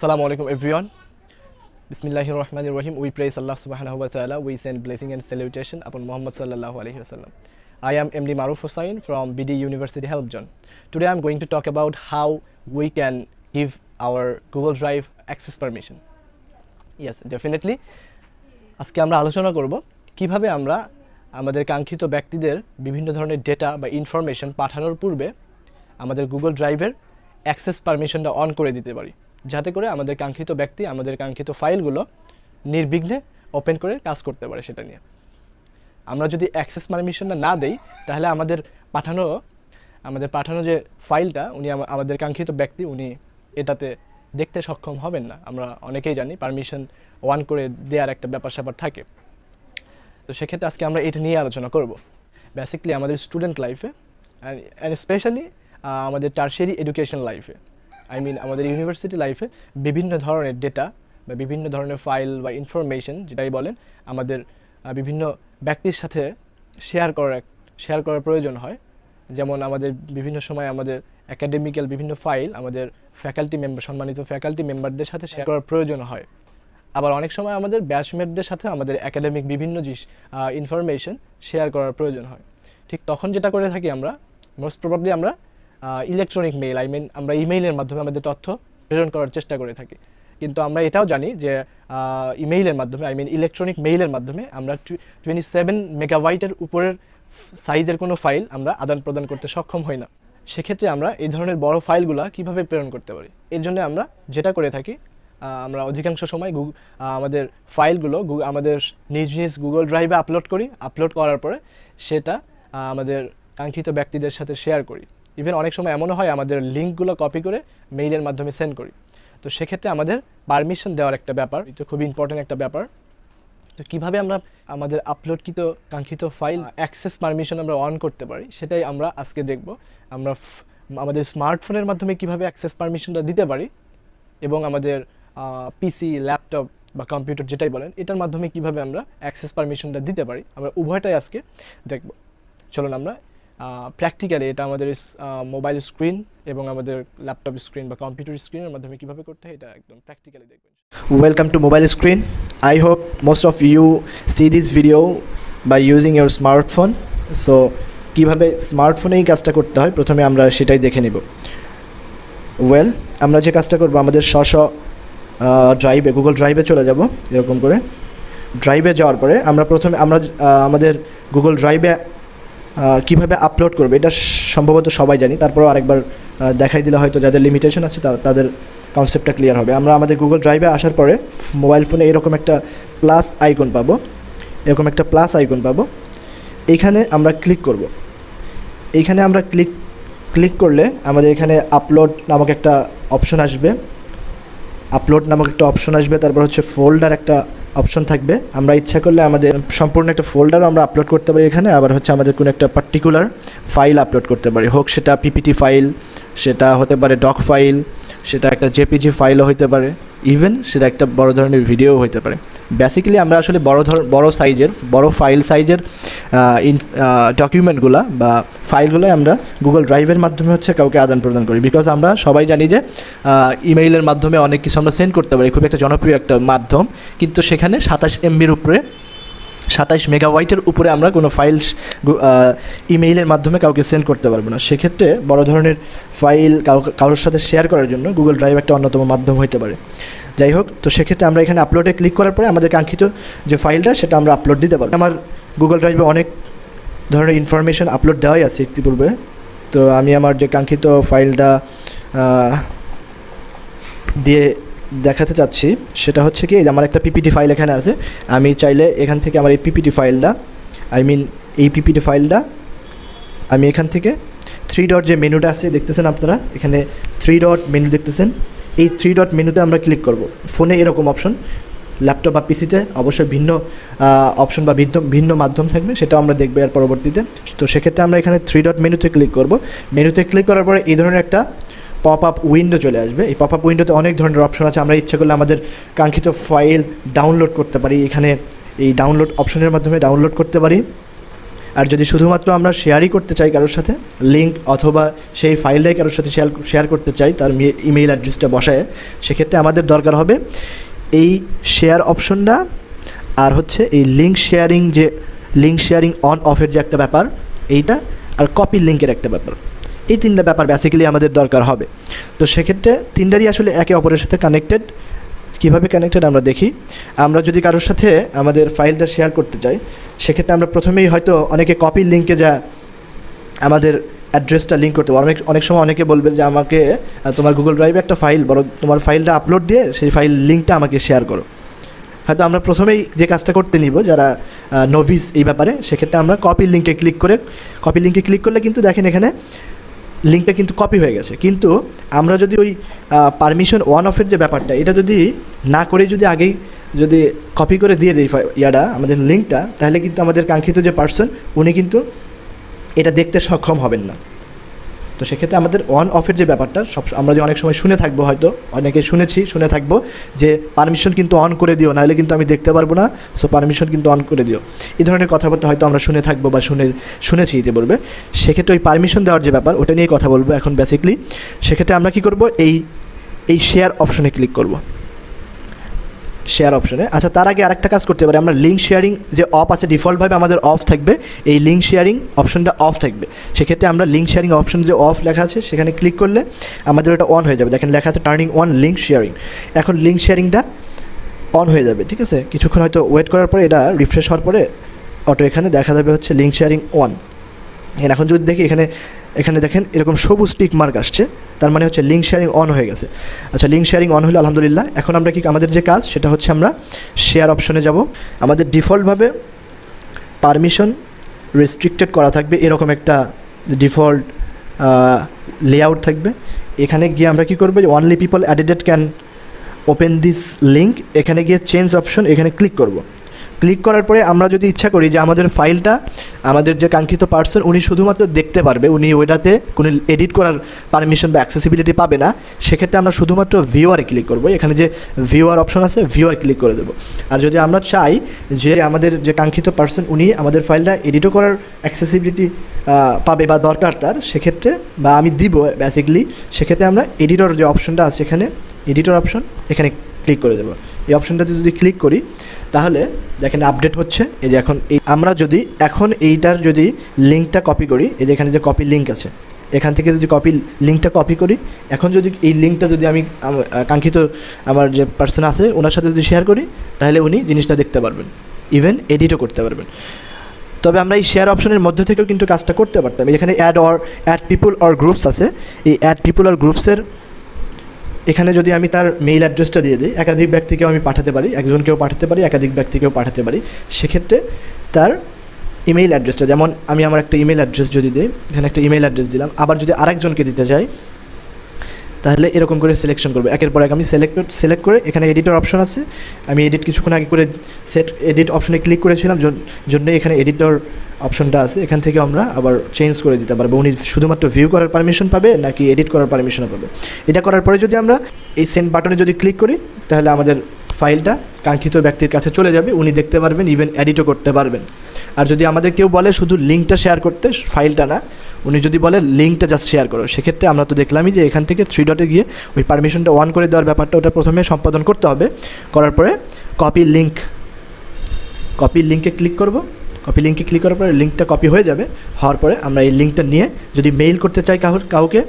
Assalamu alaikum everyone. Bismillahir Rahmanir Rahim. We praise Allah subhanahu wa ta'ala. We send blessing and salutation upon Muhammad sallallahu alaihi wasallam. I am MD Maruf Hussain from BD University Help Zone. Today I'm going to talk about how we can give our Google Drive access permission. Yes, definitely. আজকে আমরা আলোচনা করব কীভাবে আমরা আমাদের কাঙ্ক্ষিত ব্যক্তিদের বিভিন্ন ধরনের ডেটা বা ইনফরমেশন পাঠানোর পূর্বে আমাদের গুগল ড্রাইভের অ্যাক্সেস পারমিশনটা অন করে দিতে পারি যাতে করে আমাদের কাঙ্ক্ষিত ব্যক্তি, আমাদের কাঙ্ক্ষিত ফাইলগুলো নির্বিঘ্নে ওপেন করে কাজ করতে পারে সেটা নিয়ে। আমরা যদি অ্যাক্সেস পারমিশনটা না দেই, তাহলে আমাদের পাঠানো আমাদের পাঠানো যে ফাইলটা, উনি আমাদের কাঙ্ক্ষিত ব্যক্তি, উনি এটাতে দেখতে সক্ষম হবেন না। আমরা অনেকেই জানি পারমিশন ওয়ান করে দেওয়ার একটা ব্যাপার স্যাপার থাকে। তো সেক্ষেত্রে আজকে আমরা এটা নিয়ে আলোচনা করব। বেসিকলি আমাদের স্টুডেন্ট লাইফে অ্যান্ড স্পেশালি আমাদের টার্সারি এডুকেশন লাইফে আই মিন আমাদের ইউনিভার্সিটি লাইফে বিভিন্ন ধরনের ডেটা বা বিভিন্ন ধরনের ফাইল বা ইনফরমেশন যেটাই বলেন, আমাদের বিভিন্ন ব্যক্তির সাথে শেয়ার করার শেয়ার করার প্রয়োজন হয়। যেমন আমাদের বিভিন্ন সময় আমাদের অ্যাকাডেমিক্যাল বিভিন্ন ফাইল আমাদের ফ্যাকাল্টি মেম্বার সম্মানিত ফ্যাকাল্টি মেম্বারদের সাথে শেয়ার করার প্রয়োজন হয়। আবার অনেক সময় আমাদের ব্যাচমেটদের সাথে আমাদের একাডেমিক বিভিন্ন ইনফরমেশন শেয়ার করার প্রয়োজন হয়। ঠিক তখন যেটা করে থাকি আমরা মোস্ট প্রবাবলি আমরা ইলেকট্রনিক মেইল আই মিন আমরা ইমেইলের মাধ্যমে আমাদের তথ্য প্রেরণ করার চেষ্টা করে থাকি। কিন্তু আমরা এটাও জানি যে ইমেইলের মাধ্যমে আই মিন ইলেকট্রনিক মেইলের মাধ্যমে আমরা টোয়েন্টি সেভেন মেগাবাইটের উপরের সাইজের কোনো ফাইল আমরা আদান প্রদান করতে সক্ষম হই না। সেক্ষেত্রে আমরা এই ধরনের বড় ফাইলগুলো কীভাবে প্রেরণ করতে পারি? এর জন্য আমরা যেটা করে থাকি আমরা অধিকাংশ সময় আমাদের ফাইলগুলো আমাদের নিজ নিজ গুগল ড্রাইভে আপলোড করি। আপলোড করার পরে সেটা আমাদের কাঙ্ক্ষিত ব্যক্তিদের সাথে শেয়ার করি। ইভেন অনেক সময় এমনও হয়, আমাদের লিঙ্কগুলো কপি করে মেইলের মাধ্যমে সেন্ড করি। তো সেক্ষেত্রে আমাদের পারমিশন দেওয়ার একটা ব্যাপার, এটা খুব ইম্পর্ট্যান্ট একটা ব্যাপার। তো কীভাবে আমরা আমাদের আপলোডকৃত কাঙ্ক্ষিত ফাইল অ্যাক্সেস পারমিশন আমরা অন করতে পারি, সেটাই আমরা আজকে দেখব। আমরা আমাদের স্মার্টফোনের মাধ্যমে কীভাবে অ্যাক্সেস পারমিশনটা দিতে পারি এবং আমাদের পিসি ল্যাপটপ বা কম্পিউটার যেটাই বলেন, এটার মাধ্যমে কীভাবে আমরা অ্যাক্সেস পারমিশনটা দিতে পারি, আমরা উভয়টাই আজকে দেখব। চলুন আমরা প্র্যাকটিক্যালি এটা আমাদের মোবাইল স্ক্রিন এবং আমাদের ল্যাপটপ স্ক্রিন বা কম্পিউটার স্ক্রিনের মাধ্যমে কীভাবে করতে হয়, এটা একদম প্র্যাকটিক্যালি দেখবেন welcome to mobile screen I hope most of you see this video by using your smartphone so কীভাবে স্মার্টফোনেই কাজটা করতে হয়, প্রথমে আমরা সেটাই দেখে নেব। ওয়েল আমরা যে কাজটা করব, আমাদের স্ব স্ব ড্রাইভে গুগল ড্রাইভে চলে যাব, এরকম করে। ড্রাইভে যাওয়ার পরে আমরা প্রথমে, আমরা আমাদের গুগল ড্রাইভে কীভাবে আপলোড করবে, এটা সম্ভবত সবাই জানি। তারপরেও আরেকবার দেখাই দিলে হয়তো যাদের লিমিটেশন আছে তাদের কনসেপ্টটা ক্লিয়ার হবে। আমরা আমাদের গুগল ড্রাইভে আসার পরে মোবাইল ফোনে এরকম একটা প্লাস আইকন পাবো। এরকম একটা প্লাস আইকন পাবো। এইখানে আমরা ক্লিক করব। এইখানে আমরা ক্লিক ক্লিক করলে আমাদের এখানে আপলোড নামক একটা অপশন আসবে। আপলোড নামক একটা অপশন আসবে, তারপর হচ্ছে ফোল্ডার একটা অপশন থাকবে। আমরা ইচ্ছা করলে আমাদের সম্পূর্ণ একটা ফোল্ডারও আমরা আপলোড করতে পারি এখানে, আবার হচ্ছে আমাদের কোনো একটা পার্টিকুলার ফাইল আপলোড করতে পারি। হোক সেটা পিপিটি ফাইল সেটা হতে পারে ডক ফাইল সেটা একটা জেপিজি ফাইলও হইতে পারে। ইভেন সেটা একটা বড় ধরনের ভিডিও হইতে পারে। বেসিক্যালি আমরা আসলে বড় ধর, বড় সাইজের বড় ফাইল সাইজের ডকুমেন্টগুলো বা ফাইলগুলো আমরা গুগল ড্রাইভের মাধ্যমে হচ্ছে কাউকে আদান প্রদান করি। বিকজ আমরা সবাই জানি যে ইমেইলের মাধ্যমে অনেক কিছু আমরা সেন্ড করতে পারি। খুব একটা জনপ্রিয় একটা মাধ্যম। কিন্তু সেখানে সাতাশ এমবির উপরে সাতাইশ মেগাওয়াইটের উপরে আমরা কোনো ফাইল ইমেইলের মাধ্যমে কাউকে সেন্ড করতে পারব না। সেক্ষেত্রে বড় ধরনের ফাইল কারোর সাথে শেয়ার করার জন্য গুগল ড্রাইভ একটা অন্যতম মাধ্যম হতে পারে। যাই হোক, তো সেক্ষেত্রে আমরা এখানে আপলোডে ক্লিক করার পরে আমাদের কাঙ্ক্ষিত যে ফাইলটা সেটা আমরা আপলোড দিতে পারব। আমার গুগল ড্রাইভে অনেক ধরনের ইনফরমেশন আপলোড দেওয়াই আছে ইতিপূর্বে তো আমি আমার যে কাঙ্ক্ষিত ফাইলটা দিয়ে দেখাতে চাচ্ছি, সেটা হচ্ছে কি আমার একটা পিপিটি ফাইল এখানে আছে। আমি চাইলে এখান থেকে আমার এই পিপিটি ফাইলটা আই মিন এই পিপিটি ফাইলটা আমি এখান থেকে থ্রি ডট যে মেনুটা আছে, দেখতেছেন আপনারা? এখানে থ্রি ডট মেনু দেখতেছেন। এই থ্রি ডট মেনুতে আমরা ক্লিক করব। ফোনে এরকম অপশন ল্যাপটপ বা পিসিতে অবশ্যই ভিন্ন অপশন বা ভিন্ন ভিন্ন মাধ্যম থাকবে, সেটাও আমরা দেখব এর পরবর্তীতে। তো সেক্ষেত্রে আমরা এখানে থ্রি ডট মেনুতে ক্লিক করব। মেনুতে ক্লিক করার পরে এই ধরনের একটা পপ আপ উইন্ডো চলে আসবে। এই পপ আপ উইন্ডোতে অনেক ধরনের অপশন আছে। আমরা ইচ্ছা করলে আমাদের কাঙ্ক্ষিত ফাইল ডাউনলোড করতে পারি। এখানে এই ডাউনলোড অপশনের মাধ্যমে ডাউনলোড করতে পারি। আর যদি শুধুমাত্র আমরা শেয়ারই করতে চাই কারোর সাথে লিঙ্ক অথবা সেই ফাইলটাই কারোর সাথে শেয়ার শেয়ার করতে চাই, তার ইমেইল অ্যাড্রেসটা বসায়, সেক্ষেত্রে আমাদের দরকার হবে এই শেয়ার অপশনটা আর হচ্ছে এই লিঙ্ক শেয়ারিং যে লিঙ্ক শেয়ারিং অন অফের যে একটা ব্যাপার, এইটা, আর কপি লিঙ্কের একটা ব্যাপার। এই তিনটা ব্যাপার বেসিক্যালি আমাদের দরকার হবে। তো সেক্ষেত্রে তিনটারই আসলে একে অপরের সাথে কানেক্টেড কীভাবে কানেক্টেড আমরা দেখি? আমরা যদি কারোর সাথে আমাদের ফাইলটা শেয়ার করতে চাই সেক্ষেত্রে আমরা প্রথমেই হয়তো অনেকে কপি লিঙ্কে যা আমাদের অ্যাড্রেসটা লিঙ্ক করতে অনেক অনেক সময় অনেকে বলবে যে, আমাকে তোমার গুগল ড্রাইভে একটা ফাইল বড় তোমার ফাইলটা আপলোড দিয়ে সেই ফাইল লিঙ্কটা আমাকে শেয়ার করো। হয়তো আমরা প্রথমেই যে কাজটা করতে নিব, যারা নভিস এই ব্যাপারে, সেক্ষেত্রে আমরা কপি লিঙ্কে ক্লিক করে কপি লিঙ্কে ক্লিক করলে কিন্তু দেখেন এখানে লিঙ্কটা কিন্তু কপি হয়ে গেছে। কিন্তু আমরা যদি ওই পারমিশন ওয়ান অফের যে ব্যাপারটা, এটা যদি না করে যদি আগেই যদি কপি করে দিয়ে দিই ইয়াটা, আমাদের লিঙ্কটা, তাহলে কিন্তু আমাদের কাঙ্ক্ষিত যে পার্সন উনি কিন্তু এটা দেখতে সক্ষম হবেন না। তো সেক্ষেত্রে আমাদের অন অফের যে ব্যাপারটা, সব আমরা যে অনেক সময় শুনে থাকব হয়তো, অনেকে শুনেছি, শুনে থাকব, যে পারমিশন কিন্তু অন করে দিও, নাহলে কিন্তু আমি দেখতে পারব না সো পারমিশন কিন্তু অন করে দিও। এই ধরনের কথাবার্তা হয়তো আমরা শুনে থাকব বা শুনে, শুনেছি ইতি বলবে সেক্ষেত্রে ওই পারমিশন দেওয়ার যে ব্যাপার, ওটা নিয়ে কথা বলব এখন বেসিকলি সেক্ষেত্রে আমরা কি করব? এই এই শেয়ার অপশনে ক্লিক করব। শেয়ার অপশনে আচ্ছা তার আগে আরেকটা কাজ করতে পারি। আমরা লিঙ্ক শেয়ারিং যে অফ আছে ডিফল্টভাবে আমাদের অফ থাকবে, এই লিঙ্ক শেয়ারিং অপশনটা অফ থাকবে। সেক্ষেত্রে আমরা লিঙ্ক শেয়ারিং অপশন যে অফ লেখা আছে, সেখানে ক্লিক করলে আমাদের ওটা অন হয়ে যাবে। দেখেন, লেখা আছে টার্নিং অন লিঙ্ক শেয়ারিং এখন লিঙ্ক শেয়ারিংটা অন হয়ে যাবে, ঠিক আছে? কিছুক্ষণ হয়তো ওয়েট করার পরে এটা রিফ্রেশ হওয়ার পরে অটো এখানে দেখা যাবে হচ্ছে লিঙ্ক শেয়ারিং অন এখন যদি দেখি এখানে এখানে দেখেন এরকম সবুজ টিক মার্ক আসছে, তার মানে হচ্ছে লিঙ্ক শেয়ারিং অন হয়ে গেছে। আচ্ছা লিঙ্ক শেয়ারিং অন হলো আলহামদুলিল্লাহ। এখন আমরা কি আমাদের যে কাজ, সেটা হচ্ছে আমরা শেয়ার অপশনে যাব। আমাদের ডিফল্টভাবে পারমিশন রেস্ট্রিক্টেড করা থাকবে, এরকম একটা ডিফল্ট লেআউট থাকবে। এখানে গিয়ে আমরা কি করব only people added can open this link এখানে গিয়ে চেঞ্জ অপশন এখানে ক্লিক করব। ক্লিক করার পরে আমরা যদি ইচ্ছা করি যে আমাদের ফাইলটা, আমাদের যে কাঙ্ক্ষিত পার্সন, উনি শুধুমাত্র দেখতে পারবে, উনি ওইটাতে কোনো এডিট করার পারমিশন বা অ্যাক্সেসিবিলিটি পাবে না, সেক্ষেত্রে আমরা শুধুমাত্র ভিউয়ারে ক্লিক করব। এখানে যে ভিউয়ার অপশন আছে ভিউয়ার ক্লিক করে দেবো। আর যদি আমরা চাই যে আমাদের যে কাঙ্ক্ষিত পার্সন, উনি আমাদের ফাইলটা এডিটও করার অ্যাক্সেসিবিলিটি পাবে বা দরকার তার, সেক্ষেত্রে বা আমি দিব বেসিকলি সেক্ষেত্রে আমরা এডিটর যে অপশনটা আছে এখানে এডিটর অপশন এখানে ক্লিক করে দেবো। এই অপশনটাতে যদি ক্লিক করি তাহলে দেখেন আপডেট হচ্ছে, এই যে এখন এই আমরা যদি এখন এইটার যদি লিঙ্কটা কপি করি, এই যে এখানে যে কপি লিঙ্ক আছে, এখান থেকে যদি কপি লিঙ্কটা কপি করি, এখন যদি এই লিঙ্কটা যদি আমি কাঙ্ক্ষিত আমার যে পার্সন আছে, ওনার সাথে যদি শেয়ার করি, তাহলে উনি জিনিসটা দেখতে পারবেন ইভেন এডিটও করতে পারবেন। তবে আমরা এই শেয়ার অপশনের মধ্যে থেকেও কিন্তু কাজটা করতে পারতাম। এখানে add or add people or groups আছে, এই অ্যাড পিপুল অর গ্রুপসের এখানে যদি আমি তার মেইল অ্যাড্রেসটা দিয়ে দিই, একাধিক ব্যক্তিকেও আমি পাঠাতে পারি, একজনকেও পাঠাতে পারি, একাধিক ব্যক্তিকেও পাঠাতে পারি, সেক্ষেত্রে তার ইমেইল অ্যাড্রেসটা যেমন আমি আমার একটা ইমেল অ্যাড্রেস যদি দিই, এখানে একটা ইমেল অ্যাড্রেস দিলাম, আবার যদি আরেকজনকে দিতে চাই তাহলে এরকম করে সিলেকশন করব। একের পর এক আমি সিলেক্ট সিলেক্ট করে এখানে এডিটর অপশন আছে। আমি এডিট কিছুক্ষণ আগে করে সেট এডিট অপশনে ক্লিক করেছিলাম, জন- জন্য এখানে এডিটর অপশনটা আছে। এখান থেকে আমরা আবার চেঞ্জ করে দিতে পারব। উনি শুধুমাত্র ভিউ করার পারমিশন পাবে, নাকি এডিট করার পারমিশনও পাবে। এটা করার পরে যদি আমরা এই সেন্ড বাটনে যদি ক্লিক করি, তাহলে আমাদের ফাইলটা কাঙ্ক্ষিত ব্যক্তির কাছে চলে যাবে। উনি দেখতে পারবেন ইভেন এডিটও করতে পারবেন। আর যদি আমাদের কেউ বলে শুধু লিঙ্কটা শেয়ার করতে, ফাইলটা না উনি যদি বলে লিঙ্কটা জাস্ট শেয়ার করো, সেক্ষেত্রে আমরা তো দেখলামই যে এখান থেকে থ্রি ডটে গিয়ে ওই পারমিশনটা অন করে দেওয়ার ব্যাপারটা ওটা প্রথমে সম্পাদন করতে হবে। করার পরে কপি লিঙ্ক কপি লিঙ্কে ক্লিক করব। কপি লিঙ্কে ক্লিক করার পরে লিঙ্কটা কপি হয়ে যাবে। হওয়ার পরে আমরা এই লিঙ্কটা নিয়ে যদি মেইল করতে চাই কাউকে,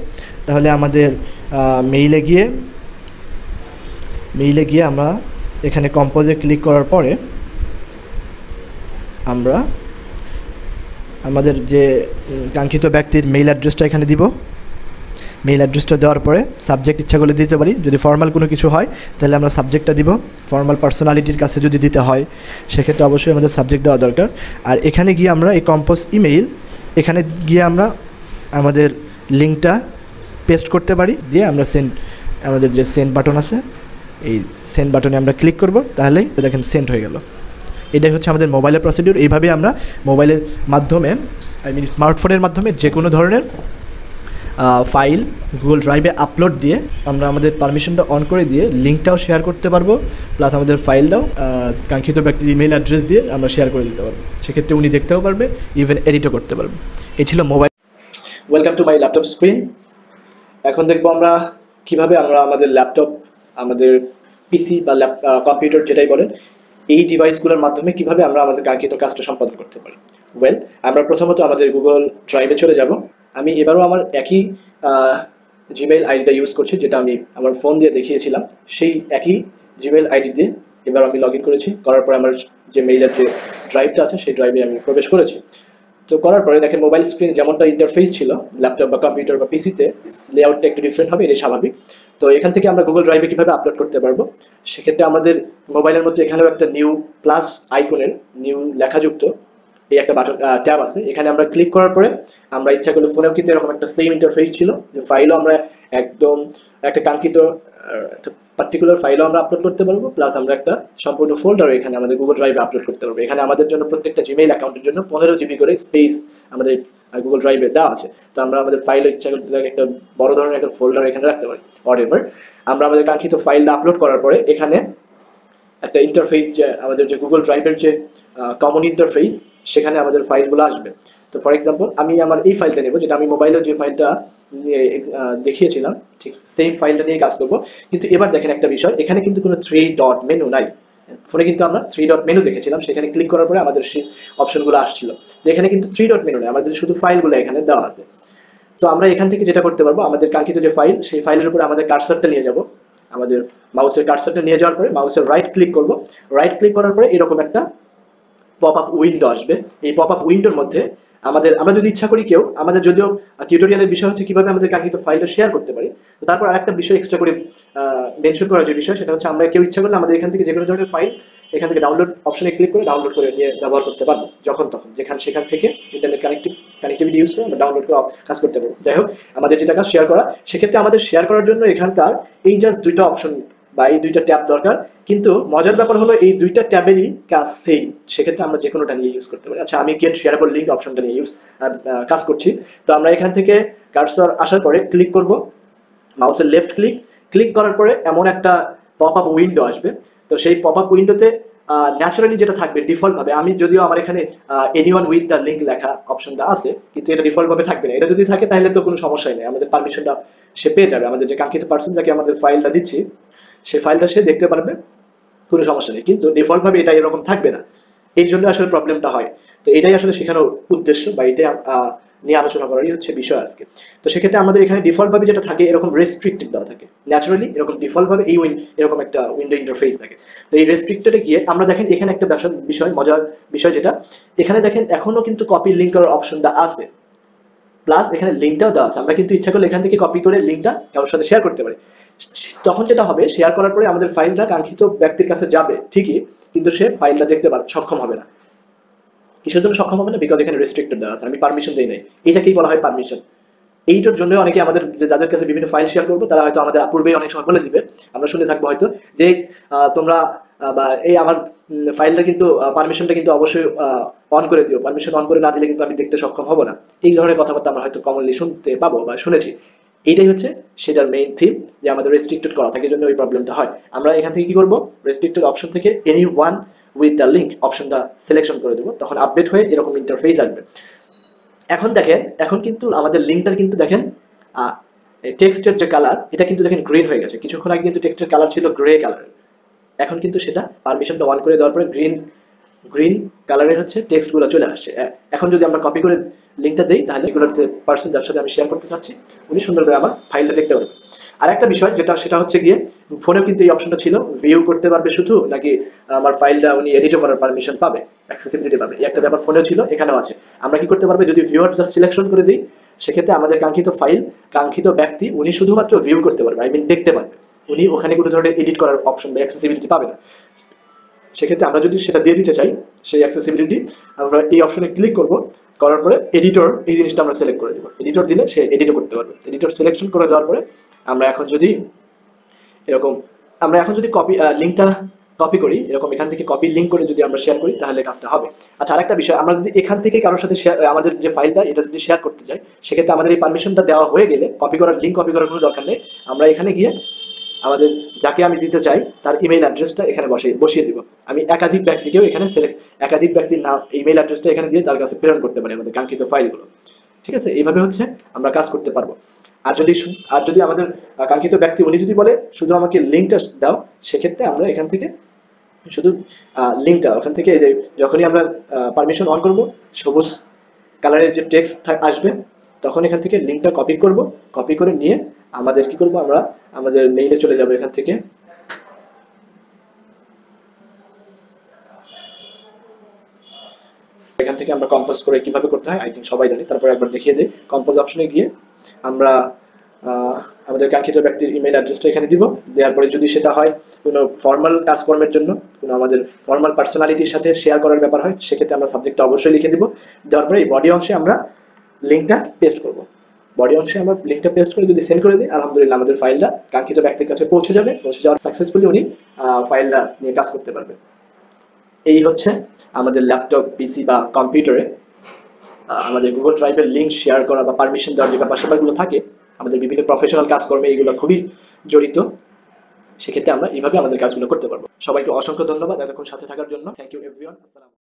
তাহলে আমাদের মেইলে গিয়ে মেইলে গিয়ে আমরা এখানে কম্পোজে ক্লিক করার পরে আমরা আমাদের যে কাঙ্ক্ষিত ব্যক্তির মেইল অ্যাড্রেসটা এখানে দিব। মেইল অ্যাড্রেসটা দেওয়ার পরে সাবজেক্ট ইচ্ছা করলে দিতে পারি। যদি ফর্মাল কোনো কিছু হয়, তাহলে আমরা সাবজেক্টটা দিব। ফর্মাল পার্সোনালিটির কাছে যদি দিতে হয়, সেক্ষেত্রে অবশ্যই আমাদের সাবজেক্ট দেওয়া দরকার। আর এখানে গিয়ে আমরা এই কম্পোজ ইমেইল এখানে গিয়ে আমরা আমাদের লিঙ্কটা পেস্ট করতে পারি। দিয়ে আমরা সেন্ড আমাদের যে সেন্ড বাটন আছে, এই সেন্ড বাটনে আমরা ক্লিক করব। তাহলেই দেখেন সেন্ড হয়ে গেল। এটাই হচ্ছে আমাদের মোবাইলের প্রসিডিউর এইভাবে আমরা মোবাইলের মাধ্যমে আই মিন স্মার্টফোনের মাধ্যমে যে কোনো ধরনের ফাইল গুগল ড্রাইভে আপলোড দিয়ে আমরা আমাদের পারমিশনটা অন করে দিয়ে লিঙ্কটাও শেয়ার করতে পারব প্লাস আমাদের ফাইলটাও কাঙ্ক্ষিত ব্যক্তির ইমেল অ্যাড্রেস দিয়ে আমরা শেয়ার করে দিতে পারব। সেক্ষেত্রে উনি দেখতেও পারবে ইভেন এডিটও করতে পারবে। এই ছিল mobile welcome to my laptop screen এখন দেখব আমরা কীভাবে আমরা আমাদের ল্যাপটপ আমাদের পিসি বা ল্যাপ কম্পিউটার যেটাই বলেন এই ডিভাইসগুলোর মাধ্যমে কীভাবে আমরা আমাদের কাঙ্ক্ষিত কাজটা সম্পাদন করতে পারি? ওয়েল আমরা প্রথমত আমাদের গুগল ড্রাইভে চলে যাব। আমি এবারও আমার একই জিমেইল আইডিটা ইউজ করছি, যেটা আমি আমার ফোন দিয়ে দেখিয়েছিলাম। সেই একই জিমেইল আইডি দিয়ে এবার আমি লগ করেছি। করার পর আমার যে মেইলের যে ড্রাইভটা আছে, সেই ড্রাইভে আমি প্রবেশ করেছি। তো করার পরে দেখেন মোবাইল স্ক্রিন যেমনটা ইন্টারফেস ছিল ল্যাপটপ বা কম্পিউটার বা পিসিতে লেআউটটা একটু ডিফারেন্ট হবে এটা স্বাভাবিক। তো এখান থেকে আমরা গুগল ড্রাইভে কীভাবে আপলোড করতে পারব? সেক্ষেত্রে আমাদের মোবাইলের মধ্যে এখানেও একটা নিউ প্লাস আইকনের নিউ লেখাযুক্ত এই একটা বাটন ট্যাব আছে। এখানে আমরা ক্লিক করার পরে আমরা ইচ্ছা করলে ফোনেও কিন্তু এরকম একটা সেম ইন্টারফেস ছিল। যে ফাইলও আমরা একদম একটা কাঙ্ক্ষিত পার্টিকুলার ফাইলও আমরা আপলোড করতে পারব প্লাস আমরা একটা সম্পূর্ণ ফোল্ডারও এখানে আমাদের গুগল ড্রাইভে আপলোড করতে পারব। এখানে আমাদের জন্য প্রত্যেকটা জিমেইল অ্যাকাউন্টের জন্য পনেরো জিবি করে স্পেস আমাদের গুগল ড্রাইভে দেওয়া আছে। তো আমরা আমাদের ফাইল ইচ্ছা করতে একটা বড় ধরনের একটা ফোল্ডার এখানে রাখতে পারি অর আমরা আমাদের কাঙ্ক্ষিত ফাইলটা আপলোড করার পরে এখানে একটা ইন্টারফেস যে আমাদের যে গুগল ড্রাইভের যে কমন ইন্টারফেস সেখানে আমাদের ফাইলগুলো আসবে। তো ফর এক্সাম্পল আমি আমার এই ফাইলটা নেব, যেটা আমি মোবাইলে যে ফাইলটা দেখিয়েছিলাম, ঠিক সেম ফাইলটা নিয়ে কাজ করব। কিন্তু এবার দেখেন একটা বিষয়, এখানে কিন্তু কোনো থ্রি ডট মেনু নাই। ফোনে কিন্তু আমরা থ্রি ডট মেনু দেখেছিলাম, সেখানে ক্লিক করার পরে আমাদের সেই অপশনগুলো আসছিল। যে এখানে কিন্তু থ্রি ডট মেনু নেই, আমাদের শুধু ফাইলগুলো এখানে দেওয়া আছে। তো আমরা এখান থেকে যেটা করতে পারব, আমাদের কাঙ্ক্ষিত যে ফাইল সেই ফাইলের উপরে আমাদের কার্সারটা নিয়ে যাব। আমাদের মাউসের কার্সারটা নিয়ে যাওয়ার পরে মাউসের রাইট ক্লিক করব। রাইট ক্লিক করার পরে এরকম একটা পপ আপ উইন্ডো আসবে। এই পপ আপ উইন্ডোর মধ্যে আমাদের আমরা যদি ইচ্ছা করি কেউ আমাদের যদিও টিউটোরিয়ালের বিষয় হচ্ছে কীভাবে আমাদের কাঙ্ক্ষিত ফাইলটা শেয়ার করতে পারি তারপর আরেকটা বিষয় এক্সট্রা করে মেনশন করার যে বিষয়, সেটা হচ্ছে আমরা কেউ ইচ্ছা করলে আমাদের এখান থেকে যে কোনো ধরনের ফাইল এখান থেকে ডাউনলোড অপশনে ক্লিক করে ডাউনলোড করে নিয়ে ব্যবহার করতে পারব যখন তখন। যেখানে, সেখান থেকে ইন্টারনেট কানেক্টিভ কানেক্টিভিটি ইউজ করে আমরা ডাউনলোড করে কাজ করতে পারব। যাই হোক, আমাদের যেটা কাজ শেয়ার করা, সেক্ষেত্রে আমাদের শেয়ার করার জন্য এখানকার এই জাস্ট দুইটা অপশন বা এই দুইটা ট্যাব দরকার। কিন্তু মজার ব্যাপার হলো এই দুইটা ট্যাবেরই কাজ সেম সেক্ষেত্রে আমরা যে কোনোটা নিয়ে ইউজ করতে পারি। আচ্ছা আমি গেট শেয়ারেবল লিঙ্ক অপশনটা নিয়ে ইউজ কাজ করছি। তো আমরা এখান থেকে কার্সর আসার পরে ক্লিক করব। মাউসের লেফট ক্লিক ক্লিক করার পরে এমন একটা পপ আপ উইন্ডো আসবে। তো সেই পপ আপ উইন্ডোতে ন্যাচারালি যেটা থাকবে ডিফল্ট ভাবে আমি যদিও আমার এখানে এনিওয়ান উইথ দ্য লিঙ্ক লেখা অপশনটা আছে, কিন্তু এটা ডিফল্ট ভাবে থাকবে না। এটা যদি থাকে, তাহলে তো কোনো সমস্যাই নেই। আমাদের পারমিশনটা সে পেয়ে যাবে। আমাদের যে কাঙ্ক্ষিত পার্সন যাকে আমাদের ফাইলটা দিচ্ছি, সে ফাইলটা সে দেখতে পারবে, কোনো সমস্যা নেই। কিন্তু ডিফল্ট ভাবে এটা এরকম থাকবে না। এই জন্য আসলে প্রবলেমটা হয়। তো এটাই আসলে শেখানোর উদ্দেশ্য বা এটাই নিয়ে আলোচনা করারই হচ্ছে বিষয় আজকে। তো সেক্ষেত্রে আমাদের এখানে ডিফল্ট ভাবে যেটা থাকে, এরকম রেস্ট্রিক্টেড দেওয়া থাকে। ন্যাচারালি এরকম ডিফল্ট ভাবে এই উইন এরকম একটা উইন্ডো ইন্টারফেস থাকে। তো এই রেস্ট্রিক্টেডে গিয়ে আমরা দেখেন, এখানে একটা ব্যবসা- বিষয়, মজার বিষয় যেটা, এখানে দেখেন এখনও কিন্তু কপি লিঙ্ক করার অপশনটা আছে। প্লাস এখানে লিঙ্কটাও দেওয়া আছে। আমরা কিন্তু ইচ্ছা করলে এখান থেকে কপি করে লিঙ্কটা কারোর সাথে শেয়ার করতে পারি। তখন যেটা হবে শেয়ার করার পরে আমাদের ফাইলটা কাঙ্ক্ষিত ব্যক্তির কাছে যাবে ঠিকই, কিন্তু সে ফাইলটা দেখতে পারবে সক্ষম হবে না। কিসের জন্য সক্ষম হবে না? বিকজ এখানে রেস্ট্রিক্টেড দেওয়া আছে। আমি পারমিশন দিই নাই। এটাকেই বলা হয় পারমিশন এইটার জন্য অনেকে আমাদের যাদের কাছে বিভিন্ন ফাইল শেয়ার করব, তারা হয়তো আমাদের পূর্বেই অনেক সময় বলে দিবে। আমরা শুনে থাকব হয়তো যে তোমরা বা এই আমার ফাইলটা কিন্তু পারমিশনটা কিন্তু অবশ্যই অন করে দিও। পারমিশন অন করে না দিলে কিন্তু আমি দেখতে সক্ষম হব না। এই ধরনের কথাবার্তা আমরা হয়তো কমনলি শুনতে পাবো বা শুনেছি। এইটাই হচ্ছে সেটার মেইন থিম যে আমাদের রেস্ট্রিক্টেড করা থাকে জন্য ওই প্রবলেমটা হয়। আমরা এখান থেকে কি করব? রেস্ট্রিক্টেড অপশন থেকে any one with the link অপশনটা সিলেকশন করে দেবো, তখন আপডেট হয়ে এরকম ইন্টারফেস আসবে। এখন দেখেন, এখন কিন্তু আমাদের লিঙ্কটার কিন্তু দেখেন টেক্সটের যে কালার এটা কিন্তু দেখেন গ্রিন হয়ে গেছে। কিছুক্ষণ আগে কিন্তু টেক্সটের কালার ছিল গ্রে কালার এখন কিন্তু সেটা পারমিশনটা অন করে দেওয়ার পরে গ্রিন গ্রিন কালারের হচ্ছে টেক্সটগুলো চলে আসছে। এখন যদি আমরা কপি করে লিঙ্কটা দিই, তাহলে এগুলোর যে পার্সন যার সাথে আমি শেয়ার করতে চাচ্ছি, উনি সুন্দর করে আমার ফাইলটা দেখতে পারবেন। আর একটা বিষয় যেটা, সেটা হচ্ছে গিয়ে ফোনেও কিন্তু এই অপশনটা ছিল। ভিউ করতে পারবে শুধু, নাকি আমার ফাইলটা উনি এডিটও করার পারমিশন পাবে অ্যাক্সেসিবিলিটি পাবে। এই একটা ব্যাপার ফোনেও ছিল, এখানেও আছে। আমরা কি করতে পারবে? যদি ভিউয়ার জাস্ট সিলেকশন করে দিই, সেক্ষেত্রে আমাদের কাঙ্ক্ষিত ফাইল কাঙ্ক্ষিত ব্যক্তি উনি শুধুমাত্র ভিউ করতে পারবে আই মিন দেখতে পারবে। উনি ওখানে কোনো ধরনের এডিট করার অপশন বা অ্যাক্সেসিবিলিটি পাবে না। সেক্ষেত্রে আমরা যদি সেটা দিয়ে দিতে চাই, সেই অ্যাক্সেসিবিলিটি আমরা এই অপশনে ক্লিক করব, করার পরে এডিটর এই জিনিসটা আমরা সিলেক্ট করে দেবো। এডিটর দিলে সে এডিটও করতে পারবে। এডিটর সিলেকশন করে দেওয়ার পরে আমরা এখন যদি এরকম, আমরা এখন যদি কপি লিঙ্কটা কপি করি, এরকম এখান থেকে কপি লিঙ্ক করে যদি আমরা শেয়ার করি, তাহলে কাজটা হবে। আচ্ছা আরেকটা বিষয়, আমরা যদি এখান থেকে কারোর সাথে আমাদের যে ফাইলটা এটা যদি শেয়ার করতে চাই, সেক্ষেত্রে আমাদের এই পারমিশনটা দেওয়া হয়ে গেলে কপি করার লিঙ্ক কপি করার কোনো দরকার নেই। আমরা এখানে গিয়ে আমাদের যাকে আমি দিতে চাই, তার ইমেল অ্যাড্রেসটা এখানে বসিয়ে বসিয়ে দিব। আমি একাধিক ব্যক্তিকেও এখানে সিলেক্ট একাধিক ব্যক্তির নাম ইমেল অ্যাড্রেসটা এখানে দিয়ে তার কাছে প্রেরণ করতে পারি আমাদের কাঙ্ক্ষিত ফাইলগুলো ঠিক আছে? এইভাবে হচ্ছে আমরা কাজ করতে পারব। আর যদি আর যদি আমাদের কাঙ্ক্ষিত ব্যক্তি উনি যদি বলে, শুধু আমাকে লিঙ্কটা দাও, সেক্ষেত্রে আমরা এখান থেকে শুধু লিঙ্কটা ওখান থেকে এই যে যখনই আমরা পারমিশন অন করব, সবুজ কালারের যে টেক্সট আসবে, তখন এখান থেকে লিঙ্কটা কপি করব। কপি করে নিয়ে আমাদের কি করব আমরা, আমাদের মেইলে চলে যাব এখান থেকে। এখান থেকে আমরা কম্পোজ করে কীভাবে করতে হয় আই থিঙ্ক সবাই জানি। তারপর একবার দেখিয়ে দিই। কম্পোজ অপশনে গিয়ে আমরা আমাদের কাঙ্ক্ষিত ব্যক্তির ইমেল অ্যাড্রেসটা এখানে দিব। দেওয়ার পরে যদি সেটা হয় কোনো ফর্মাল কাজকর্মের জন্য, কোনো আমাদের ফর্মাল পার্সোনালিটির সাথে শেয়ার করার ব্যাপার হয়, সেক্ষেত্রে আমরা সাবজেক্টটা অবশ্যই লিখে দিব। দেওয়ার পরে এই বডি অংশে আমরা লিঙ্কটা পেস্ট করব। বডি অংশে আমরা লিঙ্কটা পেস্ট করে যদি সেন্ড করে দিই, আলহামদুলিল্লাহ আমাদের ফাইলটা কাঙ্ক্ষিত ব্যক্তির কাছে পৌঁছে যাবে। পৌঁছে যাওয়ার সাকসেসফুলি উনি ফাইলটা নিয়ে কাজ করতে পারবে। এই হচ্ছে আমাদের ল্যাপটপ পিসি বা কম্পিউটারে আমাদের গুগল ড্রাইভের লিঙ্ক শেয়ার করা বা পারমিশন দেওয়ার যে ব্যাপার থাকে, আমাদের বিভিন্ন প্রফেশনাল কাজকর্মে এগুলো খুবই জড়িত, সেক্ষেত্রে আমরা এইভাবে আমাদের কাজগুলো করতে পারব। সবাইকে অসংখ্য ধন্যবাদ এতক্ষণ সাথে থাকার জন্য। থ্যাংক ইউ এভরিওয়ান আসসালাম